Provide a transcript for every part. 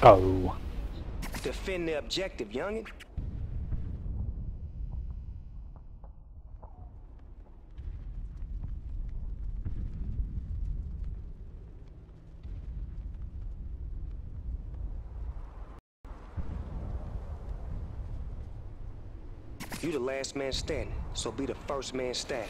Go. Defend the objective, youngin. You the last man standing, so be the first man standing.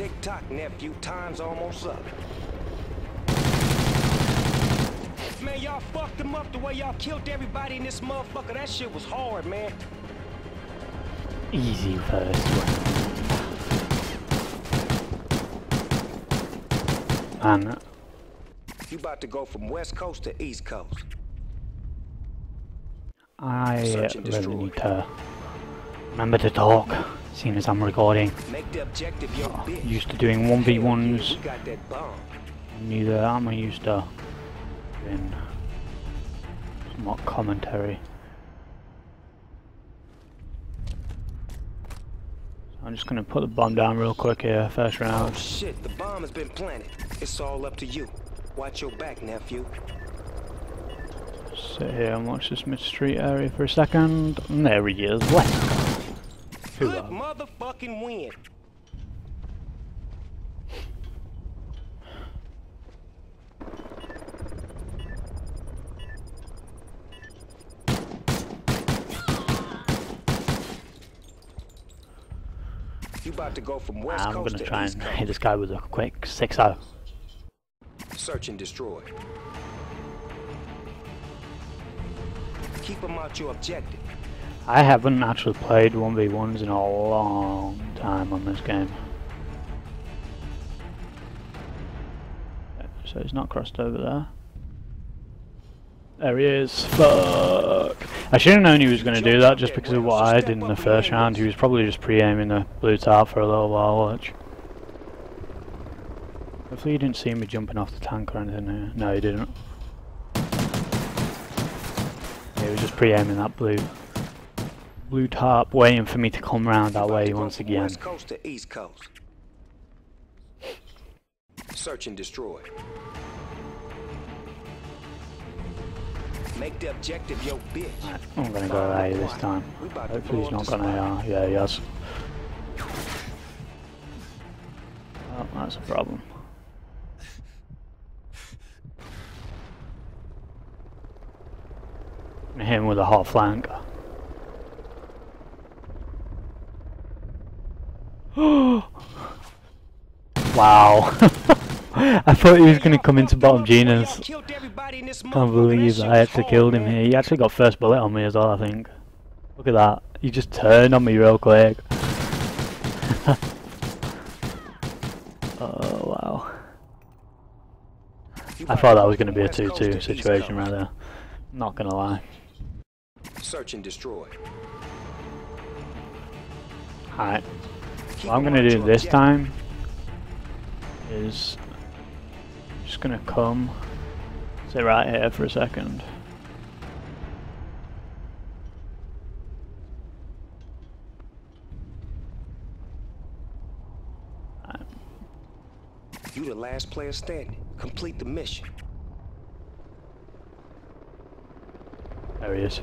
Tick tock, nephew. Time's almost up. Man, y'all fucked them up the way y'all killed everybody in this motherfucker. That shit was hard, man. Easy first one. Man, You about to go from west coast to east coast. I really need to remember to talk, seeing as I'm recording. Make the objective your oh, bitch. Used to doing 1v1s, we that bomb. neither am I used to doing somewhat commentary. So I'm just gonna put the bomb down real quick here, first Oh round. shit, the bomb has been planted. It's all up to you. Watch your back, nephew. Sit here and watch this mid street area for a second. And there he is. Who Good are- motherfucking win. You about to go from uh, west I'm coast gonna to try and hit this guy with a quick 6-0. Search and destroy. Keep them out your objective. I haven't actually played 1v1s in a long time on this game. So he's not crossed over there. There he is. Fuck. I should have known he was going to do that just because of what I did in the first round. He was probably just pre-aiming the blue top for a little while, watch. Hopefully he didn't see me jumping off the tank or anything here. No, he didn't. He was just pre-aiming that blue blue top, waiting for me to come round that way once again. West coast to east coast. Search and destroy. Make the objective your bitch. Right, I'm gonna go A this time. We about to Hopefully he's not gonna. AR. Uh, yeah, he has. Oh, that's a problem. Hit him with a hot flank. wow. I thought he was gonna come into bottom genus. Can't believe I actually killed him here. He actually got first bullet on me as well, I think. Look at that. He just turned on me real quick. oh, wow. I thought that was going to be a 2-2 situation right there. Not going to lie. Search and destroy. Alright, what I'm going to do this time is just going to come, sit right here for a second. You the last player standing. Complete the mission. There he is.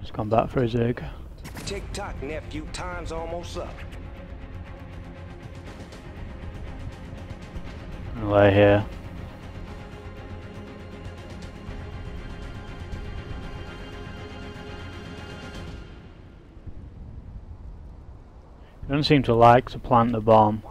He's gone back for his egg. Tick tock, nephew. Time's almost up. Lay here. He doesn't seem to like to plant the bomb.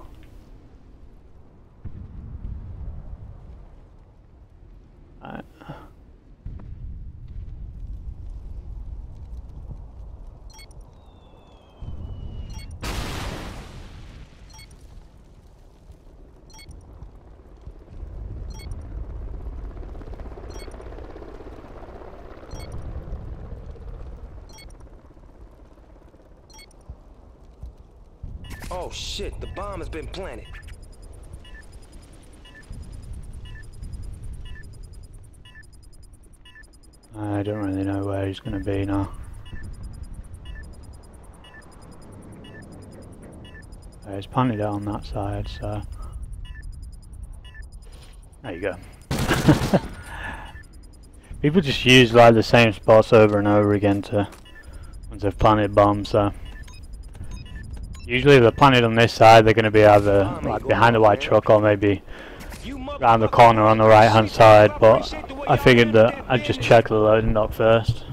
Oh shit, the bomb has been planted. I don't really know where he's going to be now. Uh, he's planted it on that side, so... There you go. People just use like the same spots over and over again to... Once they've planted bombs, so... Usually they're planted on this side, they're going to be either like behind the white truck or maybe around the corner on the right hand side, but I figured that I'd just check the loading dock first,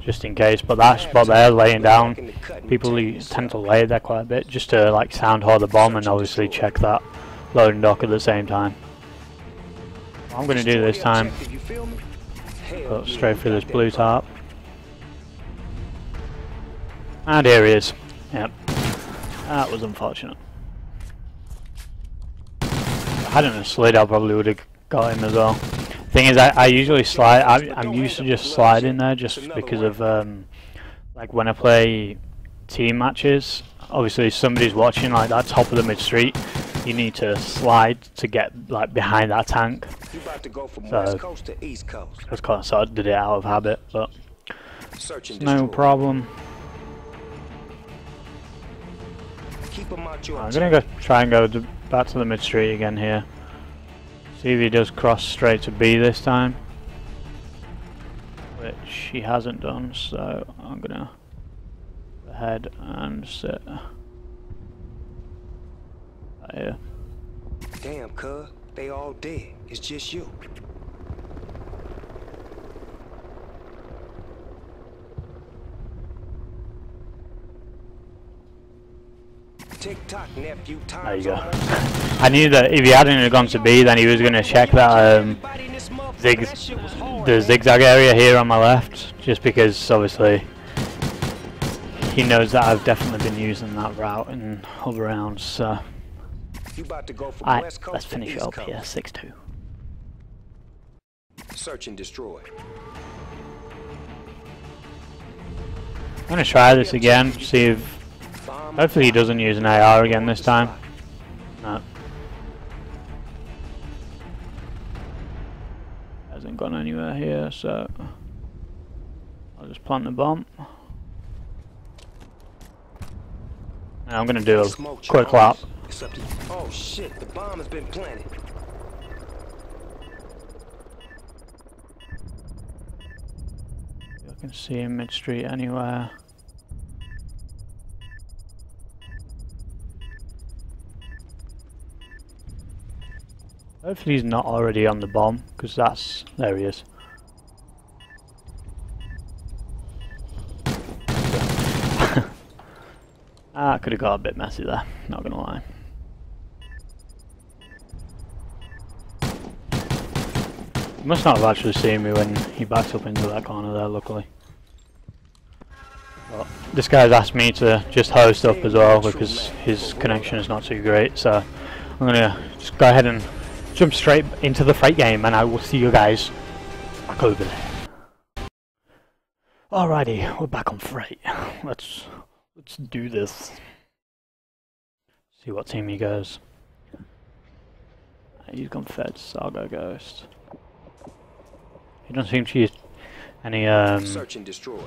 just in case. But that spot there, laying down, people tend to lay there quite a bit, just to like sound hold the bomb and obviously check that loading dock at the same time. What I'm going to do this time, go straight through this blue top. And here he is. Yep. That was unfortunate. If I hadn't slid, I probably would have got him as well. Thing is, I, I usually slide. I, am used to just sliding there, just because of um, like when I play team matches. Obviously, somebody's watching like that top of the mid street. You need to slide to get like behind that tank. So that's kind of sort of did it out of habit, but no problem. I'm gonna go try and go to, back to the mid street again here. See if he does cross straight to B this time. Which he hasn't done, so I'm gonna go ahead and sit right here. Damn, cuz, they all dead. It's just you. There you go. I knew that if he hadn't gone to B, then he was going to check that um, zig the zigzag area here on my left, just because obviously he knows that I've definitely been using that route in other rounds. So, Alright, let's finish it up here, 6-2. Search and destroy. I'm going to try this again, see if Hopefully he doesn't use an AR again this time. No. Hasn't gone anywhere here, so I'll just plant the bomb. Now I'm gonna do a quick lap. Oh shit, the bomb has been planted. I can see him mid street anywhere. Hopefully he's not already on the bomb, because that's... there he is. ah, could have got a bit messy there, not gonna lie. He must not have actually seen me when he backed up into that corner there, luckily. But this guy's asked me to just host up as well because his connection is not too great, so I'm gonna just go ahead and jump straight into the freight game and I will see you guys back over there. Alrighty, we're back on Freight. Let's let's do this. See what team he goes. He's gone Fed Saga Ghost. He doesn't seem to use any um Search and destroy.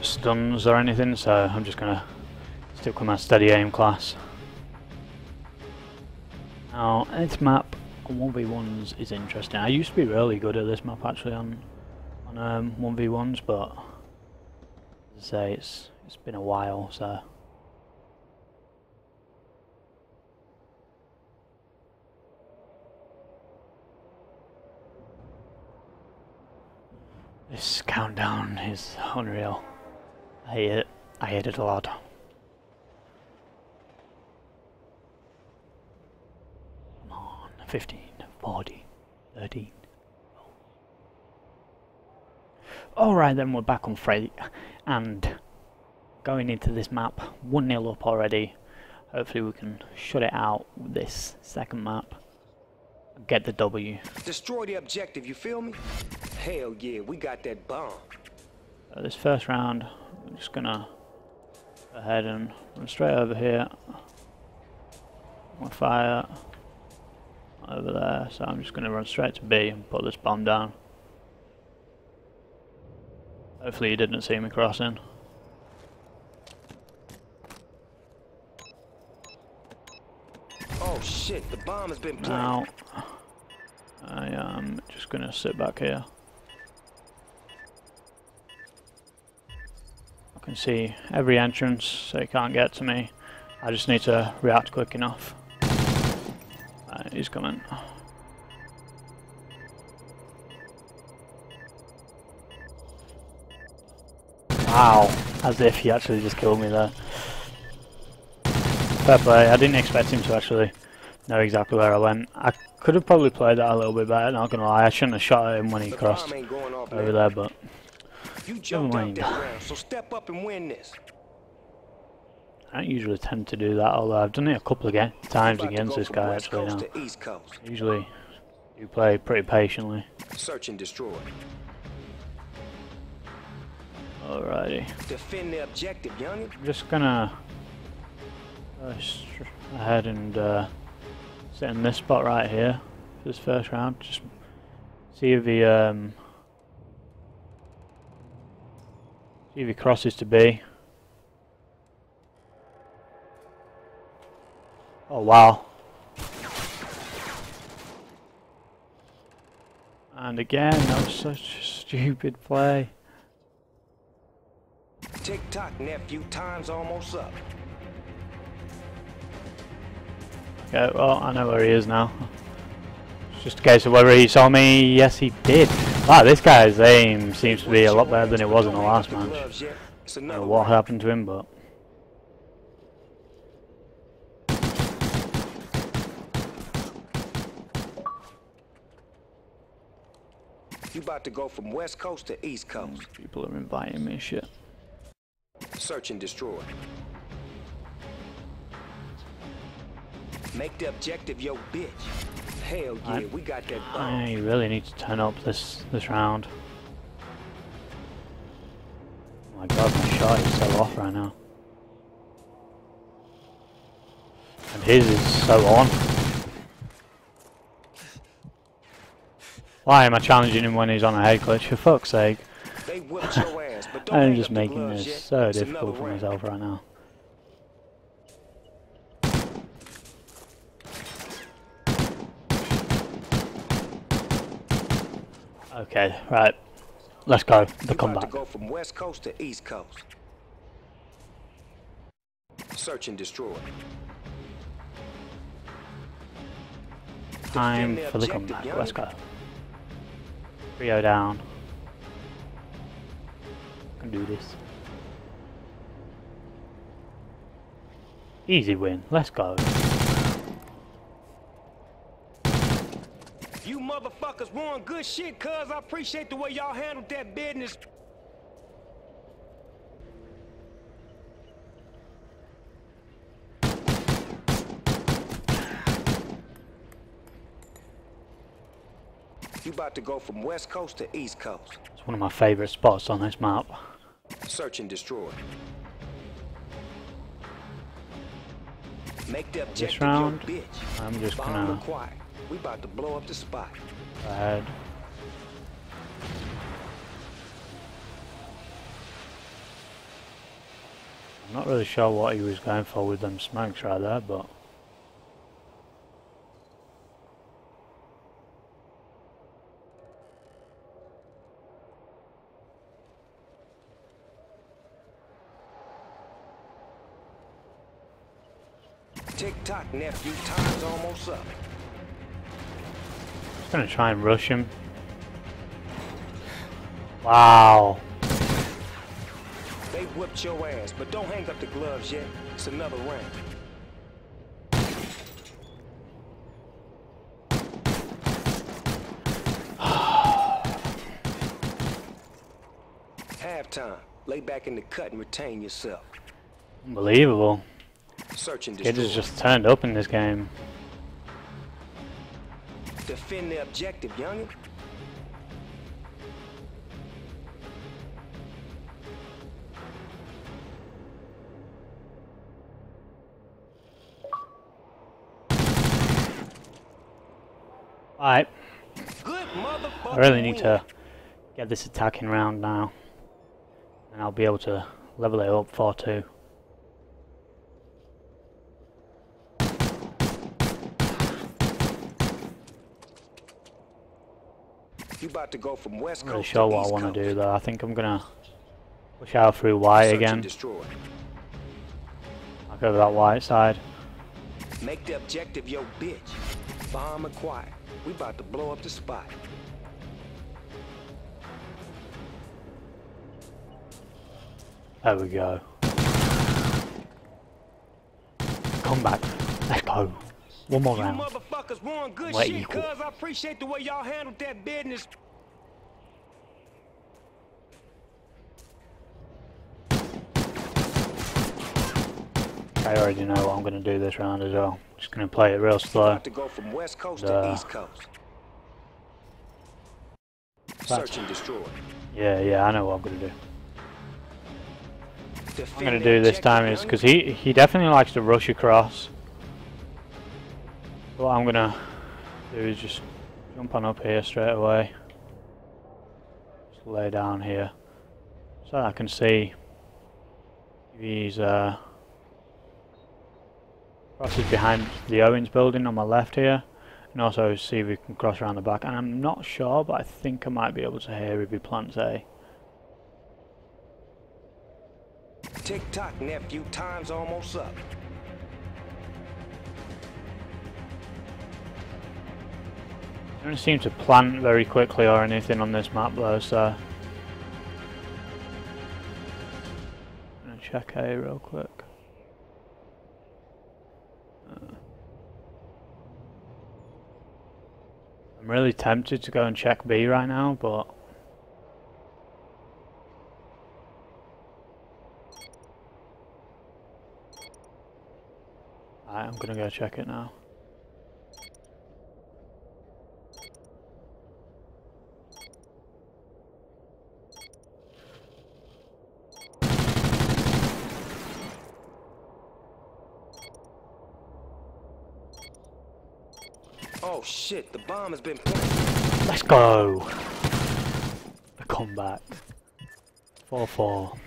stuns or anything, so I'm just gonna stick with my steady aim class. Now, this map on 1v1s is interesting. I used to be really good at this map actually on on um, 1v1s, but as I say, it's it's been a while, so. This countdown is unreal. I hate it. I hate it a lot. 15, 14, 13. Alright then, we're back on Freight, and going into this map, 1-0 up already. Hopefully we can shut it out with this second map. Get the W. Destroy the objective, you feel me? Hell yeah, we got that bomb. Uh, this first round, I'm just gonna go ahead and run straight over here. I'm fire over there, so I'm just going to run straight to B and put this bomb down. Hopefully he didn't see me crossing. Oh shit, the bomb has been planted. Now, I am just gonna sit back here. I can see every entrance, so he can't get to me. I just need to react quick enough. He's coming. Wow, as if he actually just killed me there. Fair play, I didn't expect him to actually know exactly where I went. I could have probably played that a little bit better, not gonna lie. I shouldn't have shot at him when he crossed bomb ain't going off, over there, but You jumped out mind. that round, so step up and win this. I don't usually tend to do that, although I've done it a couple of ga- times against this guy actually now. to East Coast. Usually you play pretty patiently. Search and destroy. Alrighty. Defend the objective, youngin. I'm just gonna go ahead and uh, sit in this spot right here for this first round. Just see if he um, see if he crosses to B. Oh wow! And again, that was such a stupid play. Tick tock, nephew. Time's almost up. Okay, well, I know where he is now. It's just a case of whether he saw me. Yes, he did. Wow, this guy's aim seems to be a lot better than it was in the last match. gloves yet. It's I don't know what happened to him, but You about to go from West Coast to East Coast. people are inviting me shit. Search and destroy. Make the objective your bitch. Hell yeah, I- we got that bomb. I really need to turn up this this round. Oh my god, my shot is so off right now. And his is so on. Why am I challenging him when he's on a head glitch? For fuck's sake. They whipped your ass, I'm just making this yet. so It's difficult for myself right now. Okay, right. Let's go. The You comeback. go from West Coast to East Coast. Search and destroy. Time for the comeback. Let's go. Rio down. Can do this. Easy win. Let's go. You motherfuckers won good shit, cuz I appreciate the way y'all handled that business. About to go from West Coast to East Coast. It's one of my favourite spots on this map. Search and destroy. Make the objective round, your bitch. I'm just Bomb gonna acquired. We about to blow up the spot. go ahead. I'm not really sure what he was going for with them smokes right there, but Tick tock, nephew. Time's almost up. just gonna try and rush him. Wow. They whipped your ass, but don't hang up the gloves yet. It's another round. Halftime. Lay back in the cut and retain yourself. Unbelievable. Search and destroy. has just turned up in this game. Defend the objective, youngin. Alright. I really need to get this attacking round now. And I'll be able to level it up 4-2. To go from west I'm not really sure what I want to do though. I think I'm gonna push out through white again. I'll go to that white side. Make the objective your bitch. Bomb acquired. We about to blow up the spot. There we go. Come back. Let's go. One more You round. motherfuckers good shit, equal? cuz I appreciate the way y'all handled that business. I already know what I'm going to do this round as well. Just going to play it real slow. To go from west coast Duh. to east coast. Search and destroy. Yeah, yeah, I know what I'm going to do. I'm going to do this time is because he, he definitely likes to rush across. What I'm going to do is just jump on up here straight away. Just lay down here. So I can see if he's uh, crosses behind the Owens building on my left here. And also see if we can cross around the back. And I'm not sure, but I think I might be able to hear if he plants A. Tick tock, nephew. Time's almost up. Don't seem to plant very quickly or anything on this map though, so... I'm gonna check A real quick. Uh, I'm really tempted to go and check B right now, but... I'm gonna go check it now. Oh shit, the bomb has been planted. Let's go! The comeback. 4-4.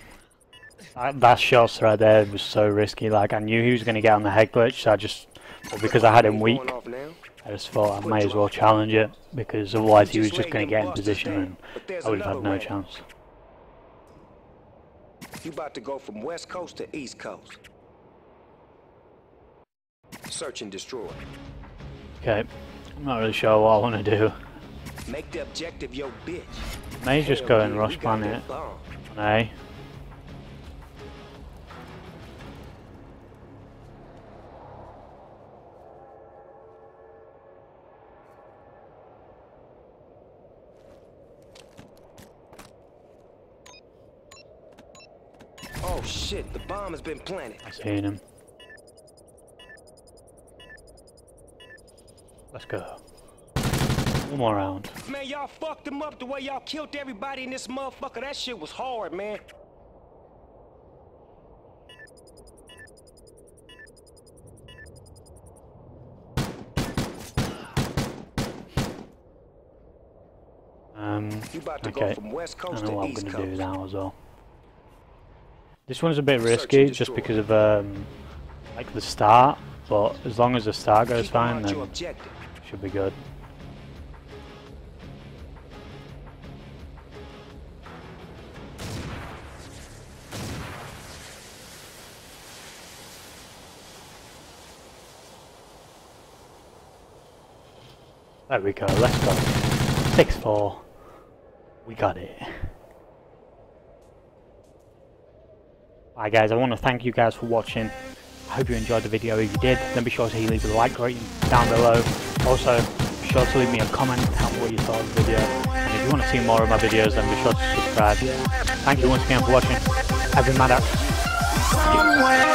That, that shot right there was so risky, like I knew he was going to get on the head glitch, so I just, but because I had him weak, Going off now. I just thought I may as well challenge it, because otherwise he was just going to get in position and I would have had no chance. You about to go from west coast to east coast. Search and destroy. Okay, I'm not really sure what I want to do. Make the objective your bitch. May just go and rush planet A. Oh shit, the bomb has been planted. I seen him. Let's go. One more round. Man, y'all fucked him up the way y'all killed everybody in this motherfucker. That shit was hard, man. Um, You about to go okay. from west I coast know what I'm going to do now as well. This one's a bit risky just because of um, like the start, but as long as the start goes fine, then objective. Should be good. There we go, let's go. 6-4. We got it. Alright guys, I want to thank you guys for watching. I hope you enjoyed the video. If you did, then be sure to leave a like rating down below. Also, be sure to leave me a comment me what you thought of the video. And if you want to see more of my videos, then be sure to subscribe. Thank you once again for watching. I've been MaDaC. somewhere.